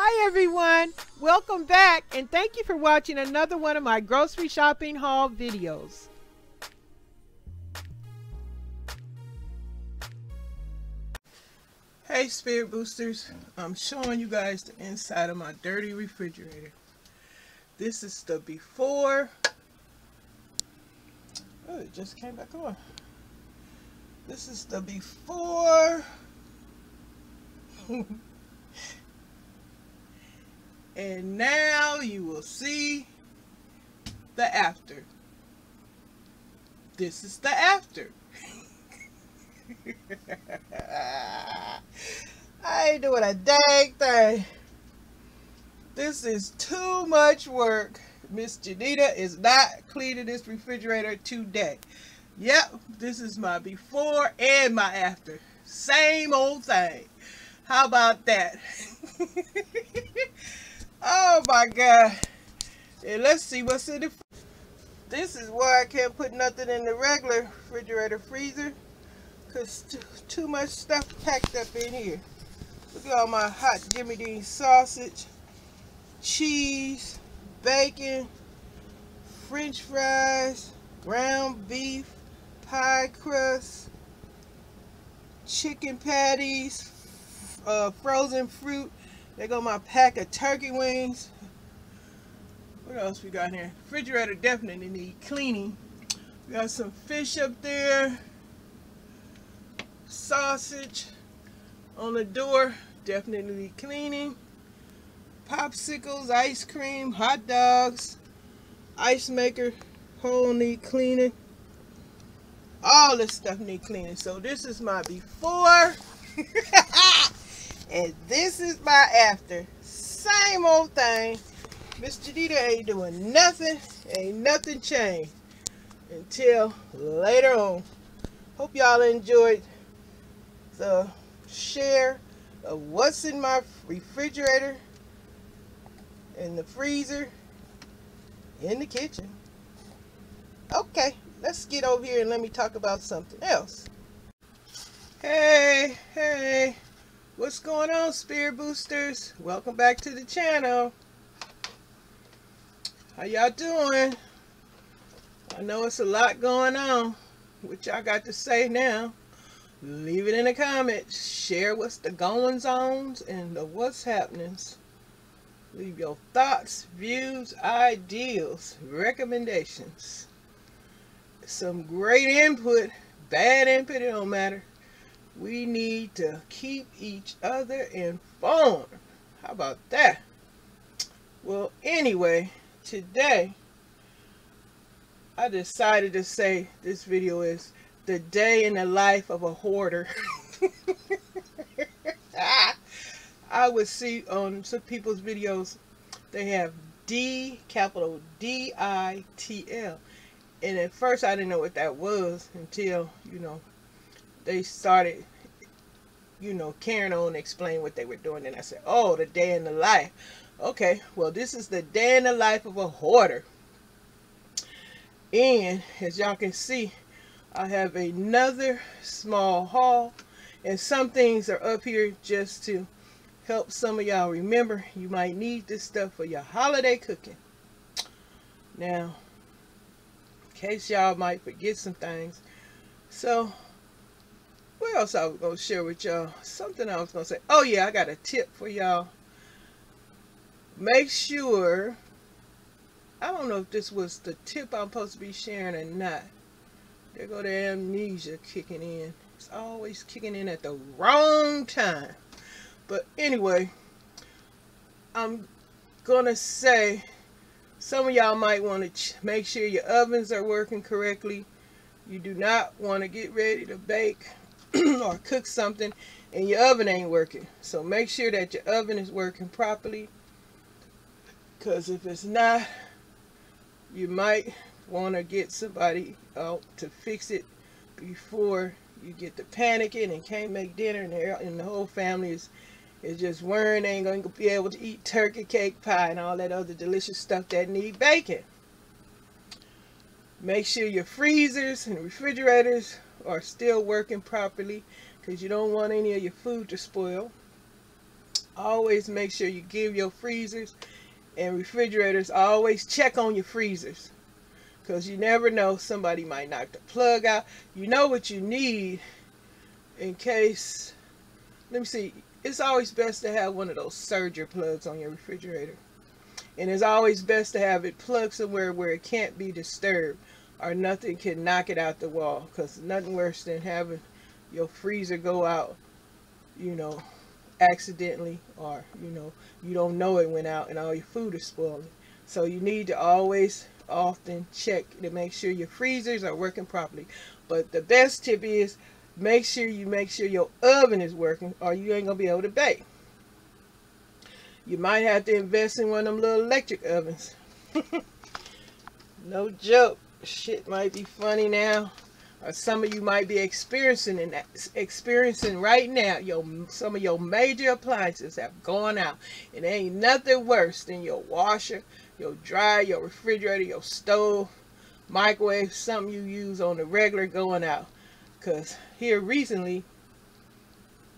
Hi everyone, welcome back and thank you for watching another one of my grocery shopping haul videos. Hey Spirit Boosters, I'm showing you guys the inside of my dirty refrigerator. This is the before. Oh, it just came back on. This is the before. and now you will see the after. This is the after. I ain't doing a dang thing. This is too much work. Miss Jenita is not cleaning this refrigerator today. Yep, this is my before and my after. Same old thing. How about that? oh my God. And let's see what's in the This is why I can't put nothing in the regular refrigerator freezer. Because too, too much stuff packed up in here. Look at all my hot Jimmy Dean sausage, cheese, bacon, french fries, ground beef, pie crust, chicken patties, uh, frozen fruit. There go my pack of turkey wings. What else we got here? Refrigerator definitely need cleaning. We got some fish up there sausage on the door definitely need cleaning popsicles ice cream hot dogs ice maker whole need cleaning all this stuff need cleaning so this is my before and this is my after. Same old thing. Miss Jenita ain't doing nothing. Ain't nothing changed until later on. Hope y'all enjoyed the share of what's in my refrigerator, in the freezer, in the kitchen. Okay, let's get over here and let me talk about something else. Hey, hey, what's going on, Spirit Boosters? Welcome back to the channel. How y'all doing? I know it's a lot going on. What y'all got to say now? leave it in the comments share what's the goings on and the what's happenings leave your thoughts views ideals recommendations some great input bad input it don't matter we need to keep each other informed how about that well anyway today I decided to say this video is the day in the life of a hoarder. I would see on some people's videos, they have D, capital D-I-T-L. And at first I didn't know what that was until, you know, they started, you know, carrying on explain what they were doing. And I said, oh, the day in the life. Okay, well, this is the day in the life of a hoarder. And as y'all can see, I have another small haul and some things are up here just to help some of y'all remember you might need this stuff for your holiday cooking. Now, in case y'all might forget some things. So, what else I was going to share with y'all? Something I was going to say. Oh yeah, I got a tip for y'all. Make sure, I don't know if this was the tip I'm supposed to be sharing or not there go the amnesia kicking in. It's always kicking in at the wrong time. But anyway, I'm gonna say some of y'all might want to make sure your ovens are working correctly. You do not want to get ready to bake or cook something and your oven ain't working. So make sure that your oven is working properly. Because if it's not, you might want to get somebody out to fix it before you get to panicking and can't make dinner and, and the whole family is is just worrying they ain't going to be able to eat turkey cake pie and all that other delicious stuff that need baking. Make sure your freezers and refrigerators are still working properly because you don't want any of your food to spoil. always make sure you give your freezers and refrigerators always check on your freezers because you never know somebody might knock the plug out. You know what you need in case let me see it's always best to have one of those surger plugs on your refrigerator. And it's always best to have it plugged somewhere where it can't be disturbed or nothing can knock it out the wall because nothing worse than having your freezer go out you know accidentally or you know you don't know it went out and all your food is spoiling so you need to always often check to make sure your freezers are working properly. But the best tip is make sure you make sure your oven is working or you ain't gonna be able to bake. You might have to invest in one of them little electric ovens. No joke shit might be funny now or some of you might be experiencing in that, experiencing right now your some of your major appliances have gone out. And ain't nothing worse than your washer your dryer your refrigerator your stove microwave something you use on the regular going out. Because here recently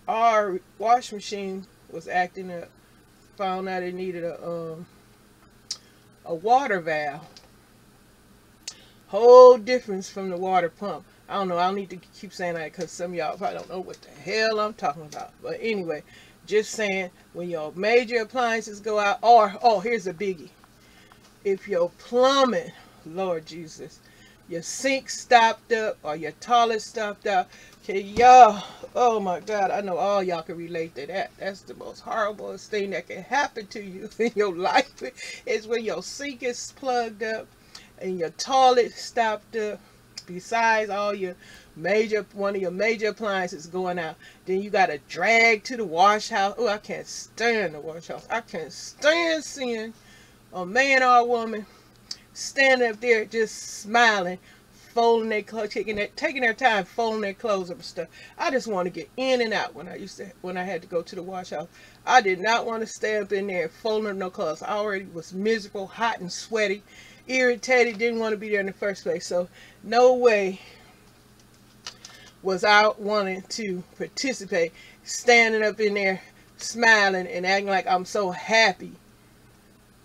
our wash machine was acting up found out it needed a um a water valve whole difference from the water pump I don't know. I don't need to keep saying that because some y'all probably don't know what the hell I'm talking about. But anyway, just saying when your major appliances go out, or, oh, here's a biggie. If your plumbing, Lord Jesus, your sink stopped up or your toilet stopped up, okay, y'all, oh my God, I know all y'all can relate to that. That's the most horrible thing that can happen to you in your life is when your sink is plugged up and your toilet stopped up besides all your major one of your major appliances going out then you got to drag to the wash house. Oh i can't stand the wash house. I can't stand seeing a man or a woman standing up there just smiling folding their clothes taking their taking their time folding their clothes up and stuff. I just want to get in and out when i used to when i had to go to the wash house. I did not want to stay up in there folding no clothes. I already was miserable hot and sweaty irritated, didn't want to be there in the first place. So no way was I wanting to participate, standing up in there, smiling and acting like I'm so happy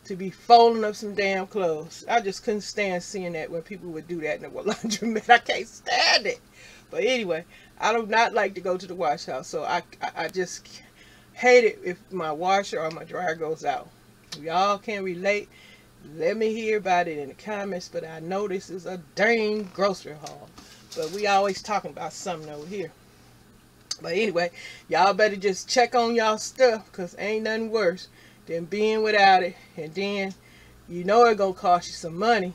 to be folding up some damn clothes. I just couldn't stand seeing that when people would do that in the laundromat. I can't stand it. But anyway, I do not like to go to the wash house, so I, I, I just hate it if my washer or my dryer goes out. Y'all can relate let me hear about it in the comments, but I know this is a dang grocery haul. But we always talking about something over here. But anyway, y'all better just check on y'all stuff because ain't nothing worse than being without it. And then you know it gonna cost you some money.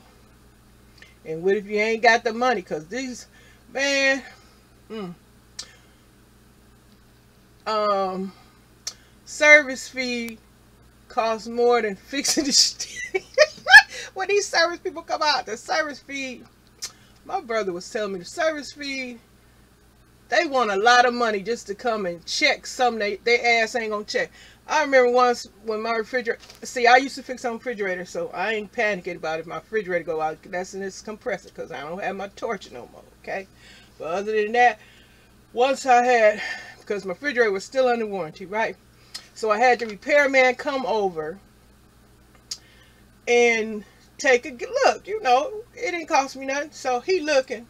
And what if you ain't got the money? Because these, man, mm, um, service fee costs more than fixing the. When these service people come out, the service fee, my brother was telling me the service fee, they want a lot of money just to come and check something they, they ass ain't gonna check. I remember once when my refrigerator, see, I used to fix some refrigerator, so I ain't panicking about if my refrigerator go out. That's in this compressor because I don't have my torch no more, okay? But other than that, once I had, because my refrigerator was still under warranty, right? So I had the repairman come over and take a look. You know, it didn't cost me nothing. So he looking.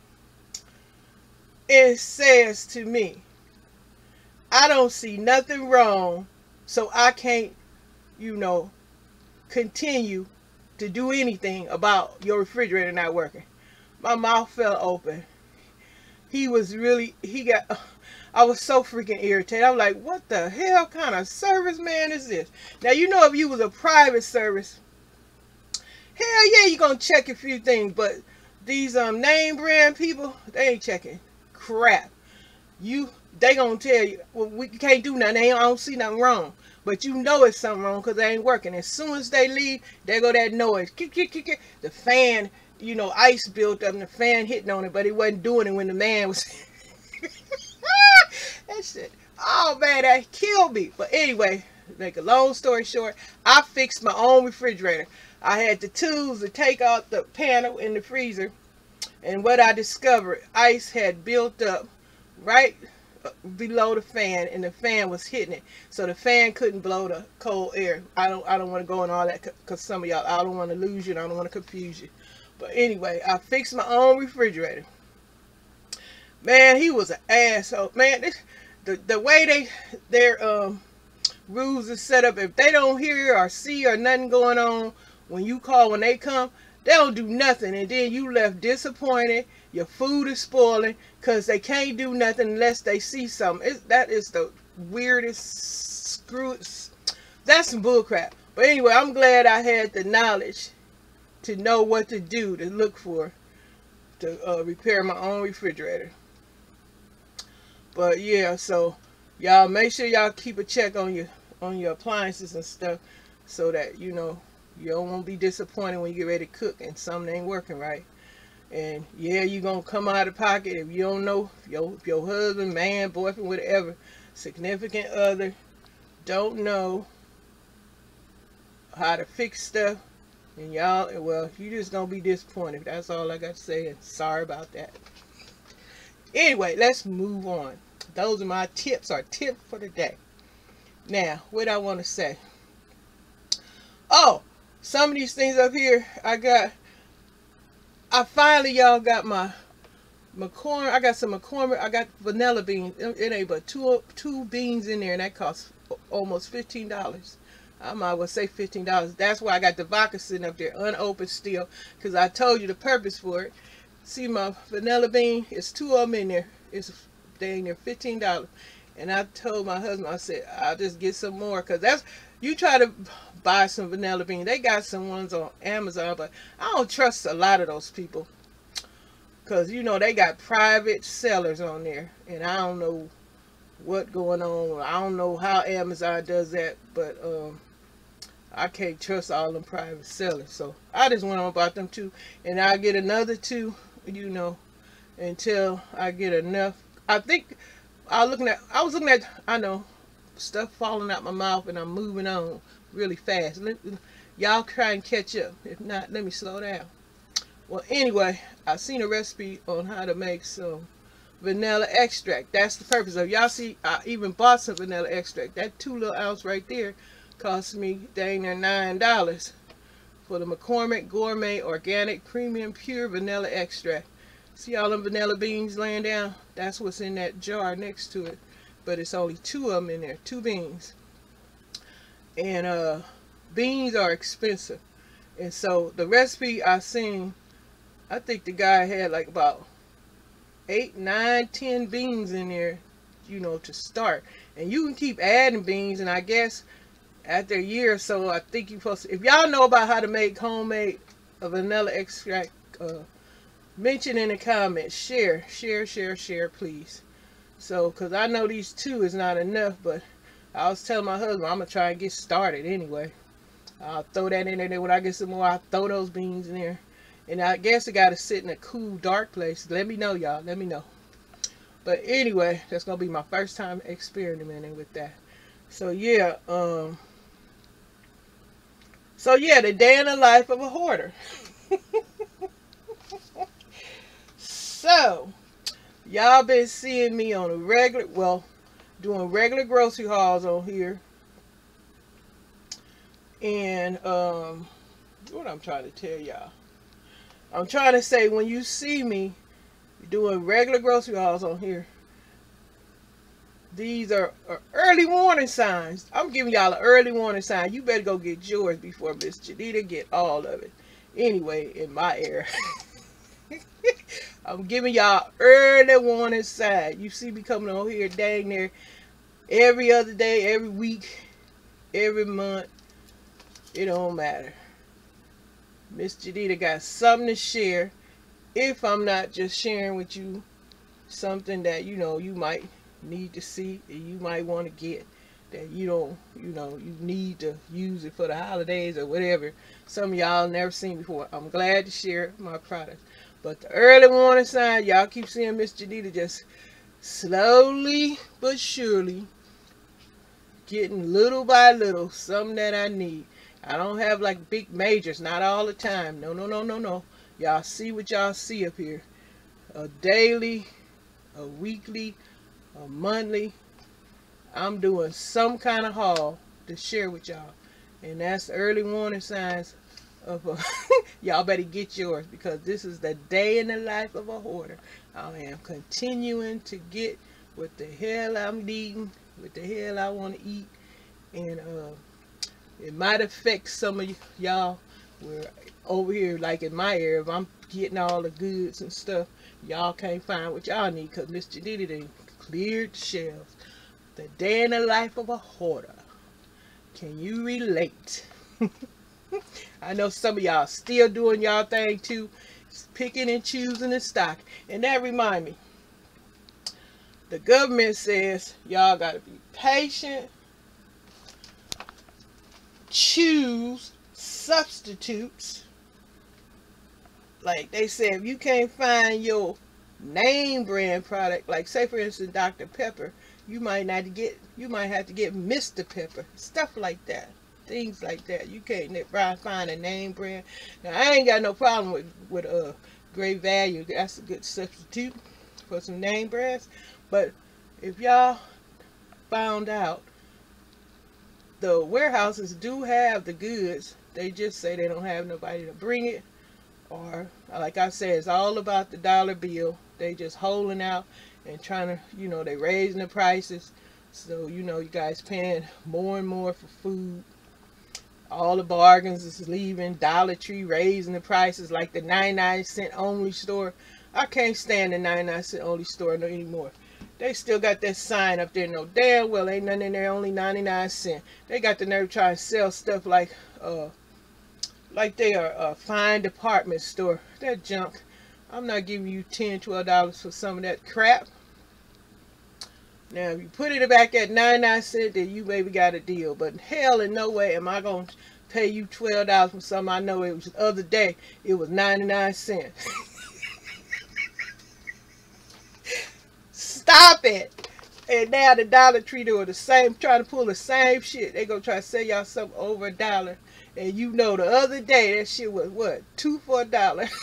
It says to me, I don't see nothing wrong, so I can't, you know, continue to do anything about your refrigerator not working. My mouth fell open. He was really, he got, I was so freaking irritated. I'm like, what the hell kind of service man is this? Now, you know, if you was a private service, Hell yeah, you're gonna check a few things, but these um name brand people, they ain't checking crap. You they gonna tell you, well, we can't do nothing. They, I don't see nothing wrong. But you know it's something wrong because they ain't working. As soon as they leave, there go that noise. Kick, kick, kick, kick. The fan, you know, ice built up and the fan hitting on it, but it wasn't doing it when the man was. that shit. Oh man, that killed me. But anyway, make a long story short, I fixed my own refrigerator. I had the tools to take out the panel in the freezer. And what I discovered, ice had built up right uh, below the fan and the fan was hitting it. So the fan couldn't blow the cold air. I don't i don't want to go in all that because some of y'all i don't want to lose you i don't want to confuse you. But anyway i fixed my own refrigerator. Man he was an asshole. Man this, the the way they their um rules is set up if they don't hear or see or nothing going on when you call when they come they don't do nothing and then you left disappointed your food is spoiling because they can't do nothing unless they see something. That is the weirdest screw. That's some bullcrap. But anyway, I'm glad I had the knowledge to know what to do to look for to uh, repair my own refrigerator. But yeah, so y'all make sure y'all keep a check on your on your appliances and stuff so that you know you want to be disappointed when you get ready to cook and something ain't working right. And yeah, you're going to come out of pocket if you don't know, if your, if your husband, man, boyfriend, whatever, significant other, don't know how to fix stuff. And y'all, well, you just going to be disappointed. That's all I got to say. And sorry about that. Anyway, let's move on. Those are my tips, our tip for the day. Now, what I want to say. Oh, some of these things up here, I got I finally, y'all, got my McCormick. I got some McCormick. I got vanilla beans. It ain't but two two beans in there, and that costs almost fifteen dollars. I might well say fifteen dollars. That's why I got the vodka sitting up there unopened still, because I told you the purpose for it. See my vanilla bean? It's two of them in there. It's they near fifteen dollars. And I told my husband, I said, I'll just get some more, because that's you try to buy some vanilla bean. They got some ones on Amazon, but I don't trust a lot of those people. Because, you know, they got private sellers on there. And I don't know what going on. I don't know how Amazon does that. But um, I can't trust all them private sellers. So I just went on about them two. And I'll get another two, you know, until I get enough. I think I looking at, I was looking at, I know, stuff falling out my mouth and I'm moving on really fast. Y'all try and catch up. If not, let me slow down. Well, anyway, I seen a recipe on how to make some vanilla extract. That's the purpose of Y'all see, I even bought some vanilla extract. That two little ounce right there cost me dang near $9 for the McCormick Gourmet Organic Premium Pure Vanilla Extract. See all them vanilla beans laying down? That's what's in that jar next to it but it's only two of them in there, two beans. And uh, beans are expensive. And so the recipe I seen, I think the guy had like about eight, nine, ten beans in there, you know, to start. And you can keep adding beans, and I guess after a year or so, I think supposed to, if y'all know about how to make homemade vanilla extract, uh, mention in the comments, share, share, share, share, please. So, because I know these two is not enough, but I was telling my husband, I'm to try and get started anyway. I'll throw that in there. When I get some more, I'll throw those beans in there. And I guess it got to sit in a cool, dark place. Let me know, y'all. Let me know. But anyway, that's going to be my first time experimenting with that. So, yeah. um. So, yeah, the day in the life of a hoarder. so, y'all been seeing me on a regular, well, doing regular grocery hauls on here. And, um, what I'm trying to tell y'all. I'm trying to say when you see me doing regular grocery hauls on here, these are, are early warning signs. I'm giving y'all an early warning sign. You better go get yours before Miss Jenita get all of it. Anyway, in my area. I'm giving y'all early warning sign. You see me coming on here dang near every other day, every week, every month. It don't matter. Miss Jenita got something to share. If I'm not just sharing with you something that you know you might need to see and you might want to get that you don't you know you need to use it for the holidays or whatever some y'all never seen before i'm glad to share my products but the early warning sign, y'all keep seeing Miss Jenita just slowly but surely getting little by little something that I need. I don't have like big majors, not all the time. No, no, no, no, no. Y'all see what y'all see up here. A daily, a weekly, a monthly, I'm doing some kind of haul to share with y'all. And that's early warning signs of a, y'all better get yours because this is the day in the life of a hoarder. I am continuing to get what the hell I'm eating, what the hell I want to eat. And uh, it might affect some of y'all where over here, like in my area, if I'm getting all the goods and stuff, y'all can't find what y'all need because Mr. Diddy done cleared the shelves. The day in the life of a hoarder. Can you relate? I know some of y'all still doing y'all thing too, picking and choosing the stock. And that remind me, the government says y'all got to be patient, choose substitutes. Like they said, if you can't find your name brand product, like say for instance Dr. Pepper, you might not get, you might have to get Mr. Pepper, stuff like that. Things like that. You can't find a name brand. Now I ain't got no problem with with uh great value. That's a good substitute for some name brands. But if y'all found out the warehouses do have the goods, they just say they don't have nobody to bring it. Or like I said, it's all about the dollar bill. They just holding out and trying to, you know, they raising the prices. So, you know, you guys paying more and more for food. All the bargains is leaving. Dollar Tree raising the prices like the 99 cent only store. I can't stand the 99 cent only store no anymore. They still got that sign up there. No damn well ain't nothing in there only 99 cent. They got the nerve trying to sell stuff like uh like they are a fine department store. That junk. I'm not giving you 10 $12 for some of that crap. Now, if you put it back at 99 cents, then you maybe got a deal. But hell in no way am I going to pay you $12 for something I know it was the other day. It was 99 cents. Stop it. And now the Dollar Tree doing the same, trying to pull the same shit. They gonna try to sell y'all something over a dollar. And you know the other day that shit was what? Two for a dollar.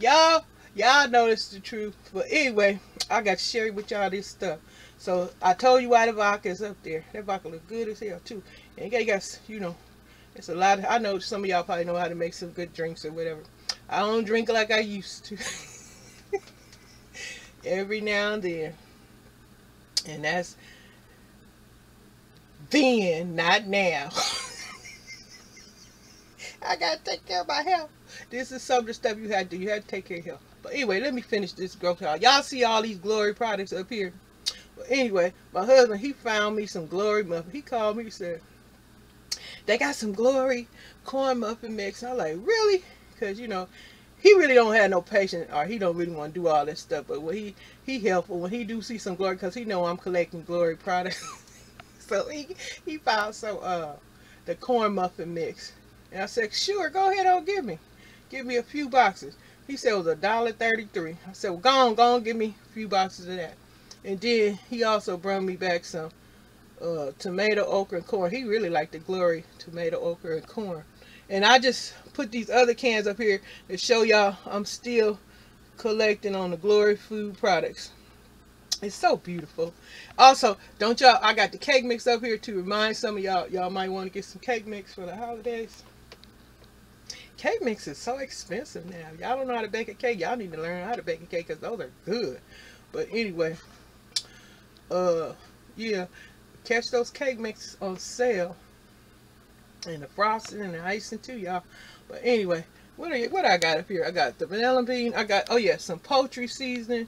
y'all Y'all know it's the truth. But anyway, I got to share with y'all this stuff. So I told you why the vodka is up there. That vodka look good as hell too. And you guys, you know, it's a lot. Of, I know some of y'all probably know how to make some good drinks or whatever. I don't drink like I used to. Every now and then. And that's then, not now. I gotta take care of my health. This is some of the stuff you had to do. You had to take care of health. But anyway, let me finish this growth y'all. Y'all see all these glory products up here. But anyway, my husband, he found me some glory muffin. He called me, he said, they got some glory corn muffin mix. I'm like, really? Because, you know, he really don't have no patience or he don't really want to do all this stuff. But when he, he helpful. When he do see some glory, because he know I'm collecting glory products. so he, he found some, uh, the corn muffin mix. And I said, sure, go ahead and give me. Give me a few boxes. He said it was a dollar thirty-three. I said, well, go on, go on, give me a few boxes of that. And then he also brought me back some uh, tomato, okra, and corn. He really liked the Glory tomato, okra, and corn. And I just put these other cans up here to show y'all I'm still collecting on the Glory food products. It's so beautiful. Also, don't y'all, I got the cake mix up here to remind some of y'all, y'all might want to get some cake mix for the holidays. Cake mix is so expensive now. Y'all don't know how to bake a cake. Y'all need to learn how to bake a cake because those are good. But anyway, uh, yeah, catch those cake mixes on sale. And the frosting and the icing too, y'all. But anyway, what are you, what I got up here? I got the vanilla bean. I got, oh yeah, some poultry seasoning.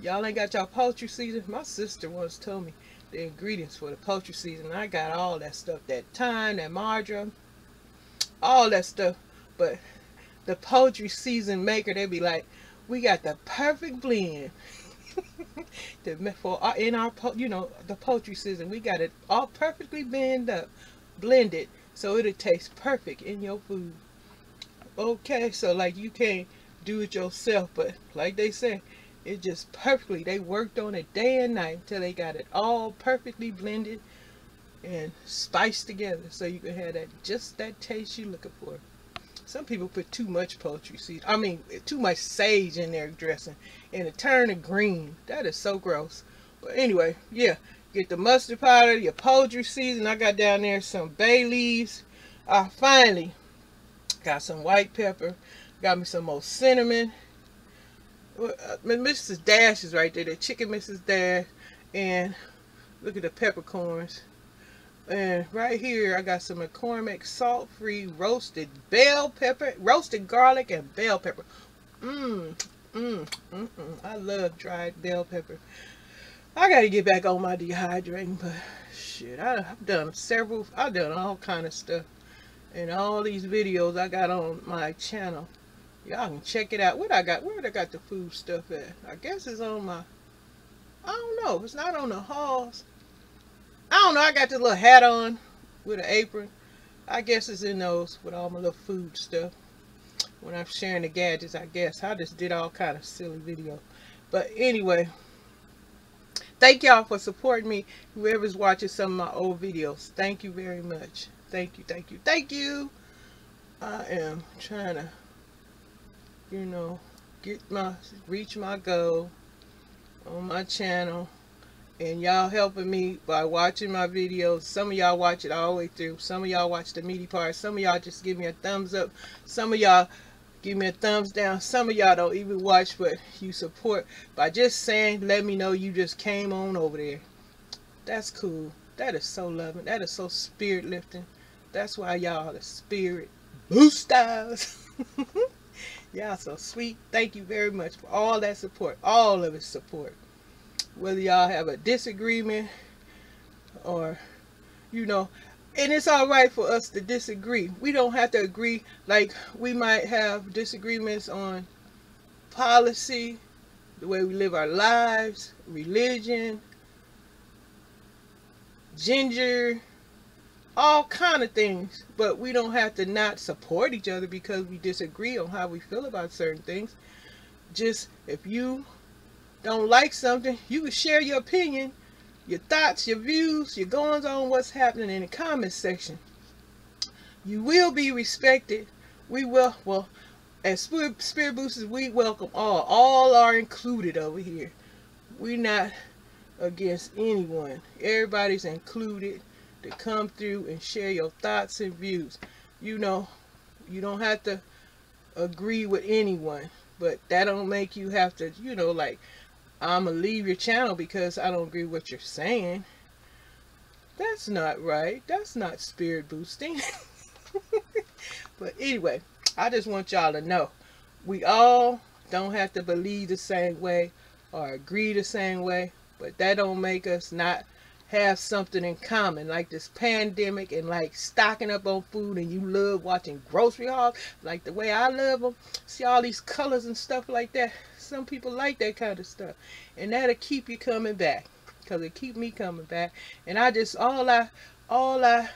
Y'all ain't got y'all poultry seasoning. My sister once told me the ingredients for the poultry seasoning. I got all that stuff. That thyme, that marjoram, all that stuff. But the poultry season maker, they be like, we got the perfect blend. for our, in our you know the poultry season we got it all perfectly blended up blended so it'll taste perfect in your food okay so like you can't do it yourself but like they say it just perfectly they worked on it day and night until they got it all perfectly blended and spiced together so you can have that just that taste you're looking for Some people put too much poultry seed. I mean, too much sage in their dressing, and it turn to green. That is so gross. But anyway, yeah, get the mustard powder, your poultry season. I got down there some bay leaves. I finally got some white pepper. Got me some more cinnamon. Mrs. Uh, Dash is right there. The chicken Mrs. Dash. And look at the peppercorns. And right here, I got some McCormick salt-free roasted bell pepper, roasted garlic and bell pepper. Mmm, mmm, mmm, mmm. I love dried bell pepper. I gotta get back on my dehydrating, but shit, I, have done several, I've done all kind of stuff. And all these videos I got on my channel. Y'all can check it out. What I got, where I got the food stuff at? I guess it's on my, I don't know. It's not on the halls. I don't know. I got this little hat on with an apron. I guess it's in those with all my little food stuff. When I'm sharing the gadgets, I guess. I just did all kind of silly video. But anyway, thank y'all for supporting me. Whoever's watching some of my old videos. Thank you very much. Thank you, thank you, thank you. I am trying to, you know, get my, reach my goal on my channel and y'all helping me by watching my videos. Some of y'all watch it all the way through. Some of y'all watch the meaty part. Some of y'all just give me a thumbs up. Some of y'all give me a thumbs down. Some of y'all don't even watch but you support by just saying let me know you just came on over there. That's cool. That is so loving. That is so spirit lifting. That's why y'all are the spirit boosters. Y'all so sweet. Thank you very much for all that support. All of it support whether y'all have a disagreement or you know and it's all right for us to disagree. We don't have to agree like we might have disagreements on policy the way we live our lives religion ginger all kind of things. But we don't have to not support each other because we disagree on how we feel about certain things. Just if you don't like something, you can share your opinion, your thoughts, your views, your goings on, what's happening in the comment section. You will be respected. We will, well, as Spirit, Spirit Boosters, we welcome all. All are included over here. We're not against anyone. Everybody's included to come through and share your thoughts and views. You know, you don't have to agree with anyone, but that don't make you have to, you know, like I'm going to leave your channel because I don't agree with what you're saying. That's not right. That's not spirit boosting. but anyway, I just want y'all to know we all don't have to believe the same way or agree the same way, but that don't make us not have something in common like this pandemic and like stocking up on food and you love watching grocery hauls like the way I love them see all these colors and stuff like that some people like that kind of stuff. And that'll keep you coming back. Because it keep me coming back. And I just all I all I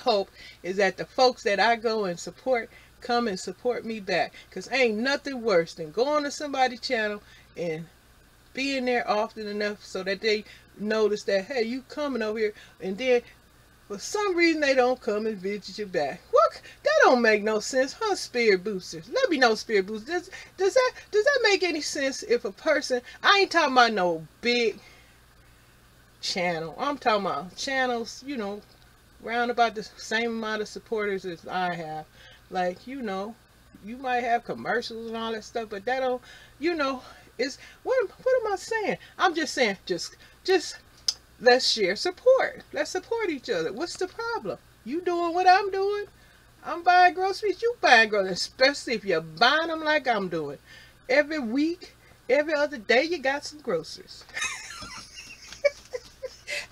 hope is that the folks that I go and support come and support me back. Because ain't nothing worse than going to somebody's channel and being there often enough so that they notice that, hey, you coming over here, and then for some reason they don't come and visit you back. That don't make no sense, huh, spirit boosters? Let me know, spirit boosters. Does, does that does that make any sense if a person? I ain't talking about no big channel. I'm talking about channels, you know, round about the same amount of supporters as I have. Like, you know, you might have commercials and all that stuff, but that don't, you know, is what what am I saying? I'm just saying, just just let's share support. Let's support each other. What's the problem? You doing what I'm doing? I'm buying groceries. You buying groceries, especially if you're buying them like I'm doing. Every week, every other day, you got some groceries.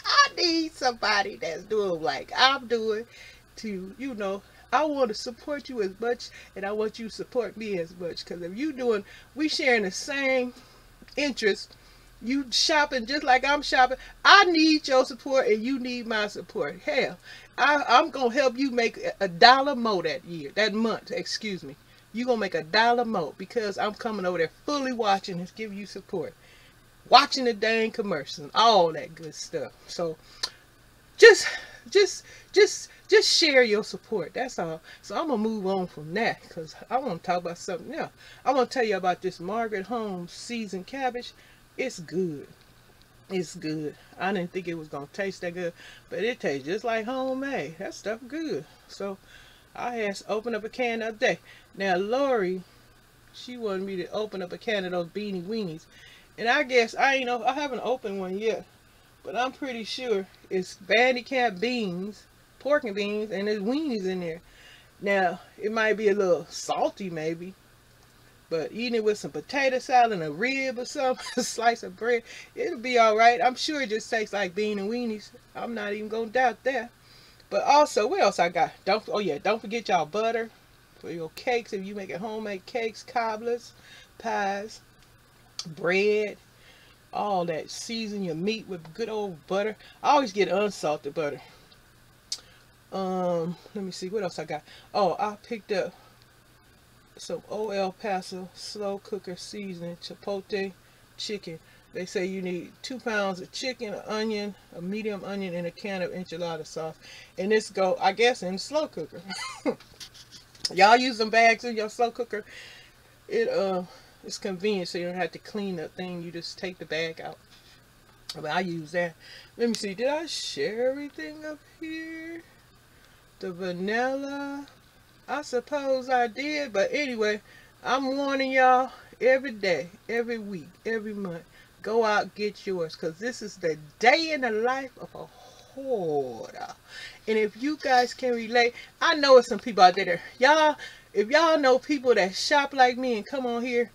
I need somebody that's doing like I'm doing to, you know, I want to support you as much and I want you to support me as much. Because if you doing, we sharing the same interest you shopping just like I'm shopping. I need your support and you need my support. Hell, I, I'm going to help you make a dollar more that year, that month, excuse me. You're going to make a dollar more because I'm coming over there fully watching and giving you support. Watching the dang commercials, and all that good stuff. So, just just just just share your support that's all so i'm gonna move on from that because i want to talk about something else i want to tell you about this margaret holmes seasoned cabbage it's good. It's good. I didn't think it was gonna taste that good but it tastes just like homemade. That stuff good. So i had to open up a can the other day. Now lori she wanted me to open up a can of those beanie weenies. And i guess i ain't know i haven't opened one yet but I'm pretty sure it's Van Camp beans, pork and beans, and there's weenies in there. Now, it might be a little salty maybe, but eating it with some potato salad and a rib or something, a slice of bread, it'll be alright. I'm sure it just tastes like bean and weenies. I'm not even going to doubt that. But also, what else I got? Don't Oh yeah, don't forget y'all butter for your cakes. If you make it homemade cakes, cobblers, pies, bread, all that. Season your meat with good old butter. I always get unsalted butter. Um, let me see what else I got. Oh, I picked up some El Paso slow cooker seasoning chipotle chicken. They say you need two pounds of chicken, an onion, a medium onion, and a can of enchilada sauce. And this go, I guess, in slow cooker. Y'all use them bags in your slow cooker. It uh it's convenient so you don't have to clean the thing. You just take the bag out. But I use that. Let me see. Did I share everything up here? The vanilla. I suppose I did. But anyway, I'm warning y'all every day, every week, every month. Go out get yours. Because this is the day in the life of a hoarder. And if you guys can relate, I know it's some people out there. Y'all, if y'all know people that shop like me and come on here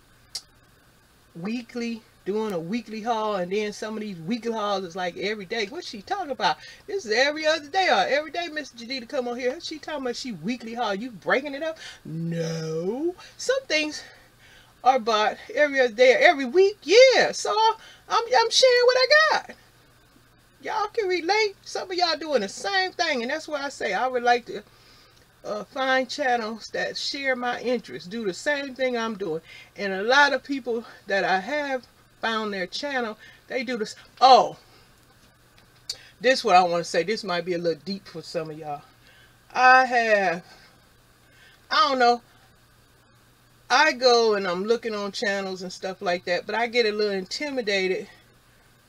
weekly doing a weekly haul and then some of these weekly hauls is like every day. What's she talking about? This is every other day or every day Miss Jenita come on here. She talking about she weekly haul. You breaking it up? No. Some things are bought every other day or every week. Yeah. So I'm, I'm sharing what I got. Y'all can relate. Some of y'all doing the same thing. And that's why I say I would like to uh, find channels that share my interests, do the same thing I'm doing. And a lot of people that I have found their channel, they do this. Oh, this what I want to say. This might be a little deep for some of y'all. I have, I don't know, I go and I'm looking on channels and stuff like that, but I get a little intimidated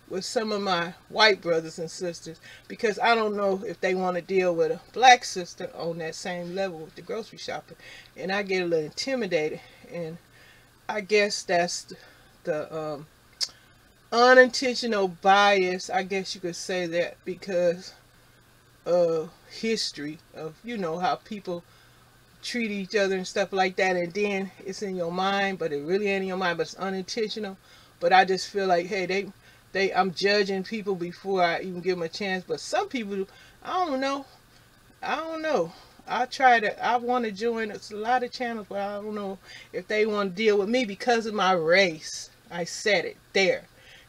with some of my white brothers and sisters because I don't know if they want to deal with a black sister on that same level with the grocery shopping. And I get a little intimidated. And I guess that's the, the um, unintentional bias, I guess you could say that because of history of, you know, how people treat each other and stuff like that. And then it's in your mind, but it really ain't in your mind, but it's unintentional. But I just feel like, hey, they they I'm judging people before I even give them a chance. But some people, I don't know. I don't know. I try to, I want to join it's a lot of channels, but I don't know if they want to deal with me because of my race. I said it there.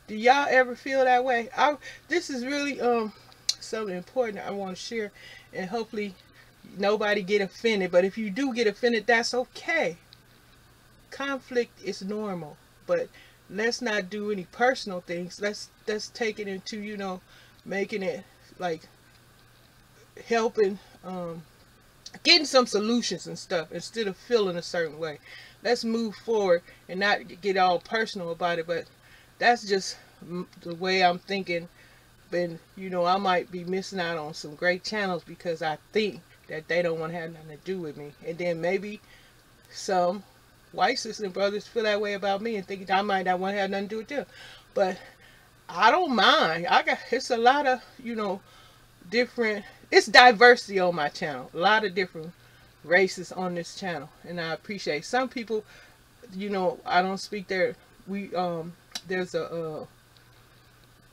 Do y'all ever feel that way? I this is really um something important I want to share, and hopefully nobody get offended. But if you do get offended, that's okay. Conflict is normal, but let's not do any personal things. Let's let's take it into you know making it like helping um, getting some solutions and stuff instead of feeling a certain way. Let's move forward and not get all personal about it. But that's just the way I'm thinking. And you know I might be missing out on some great channels because I think that they don't want to have nothing to do with me. And then maybe some white sisters and brothers feel that way about me and think I might not want to have nothing to do with them. But I don't mind. I got it's a lot of you know different. It's diversity on my channel. A lot of different races on this channel, and I appreciate some people. You know, I don't speak their, We um, there's a uh,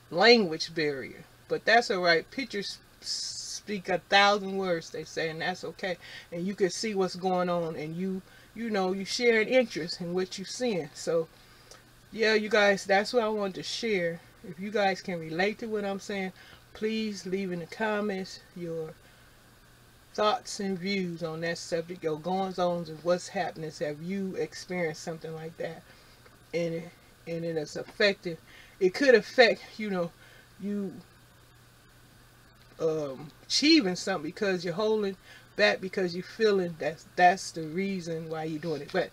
language barrier, but that's all right. Pictures speak a thousand words, they say, and that's okay. And you can see what's going on, and you you know, you share an interest in what you're seeing. So, yeah, you guys, that's what I wanted to share. If you guys can relate to what I'm saying, please leave in the comments your thoughts and views on that subject, your goings-ons and what's happening. Have you experienced something like that? And and it has affected, it could affect, you know, you um, achieving something because you're holding back because you're feeling that's that's the reason why you're doing it. But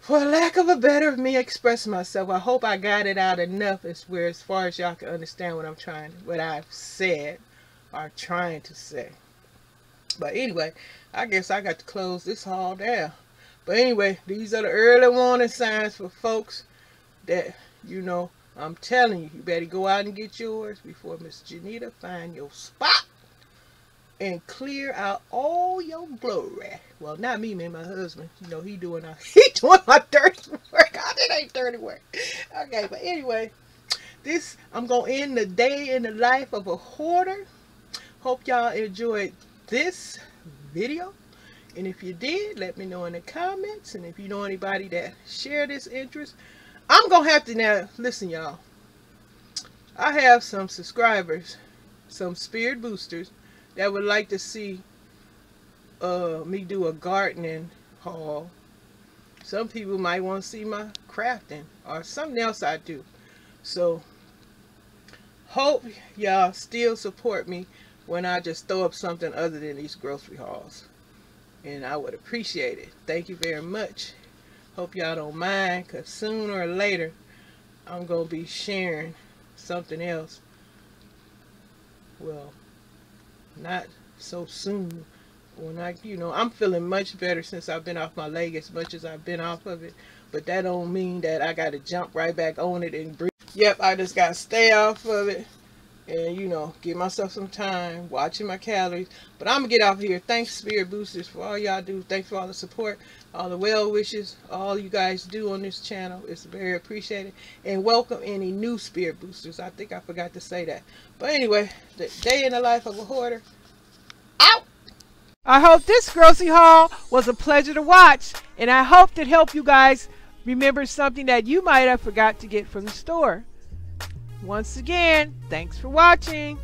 for lack of a better me expressing myself, I hope I got it out enough as where as far as y'all can understand what I'm trying what I've said or trying to say. But anyway, I guess I got to close this haul down. But anyway, these are the early warning signs for folks that, you know, I'm telling you, you better go out and get yours before Miss Jenita find your spot and clear out all your glory. Well, not me, man. My husband. You know, he doing a, he doing my dirty work. God, it ain't dirty work. Okay, but anyway, this I'm gonna end the day in the life of a hoarder. Hope y'all enjoyed this video. And if you did, let me know in the comments. And if you know anybody that share this interest, I'm going to have to now, listen y'all. I have some subscribers, some spirit boosters, that would like to see uh, me do a gardening haul. Some people might want to see my crafting or something else I do. So, hope y'all still support me when I just throw up something other than these grocery hauls. And I would appreciate it. Thank you very much. Hope y'all don't mind because sooner or later I'm going to be sharing something else. Well, not so soon. When I, you know, I'm feeling much better since I've been off my leg as much as I've been off of it. But that don't mean that I got to jump right back on it and breathe. Yep, I just got to stay off of it and you know give myself some time watching my calories. But i'm gonna get off here. Thanks spirit boosters for all y'all do. Thanks for all the support all the well wishes all you guys do on this channel. It's very appreciated. And welcome any new spirit boosters. I think i forgot to say that. But anyway the day in the life of a hoarder. Out! I hope this grocery haul was a pleasure to watch and i hope it helped you guys remember something that you might have forgot to get from the store once again, thanks for watching.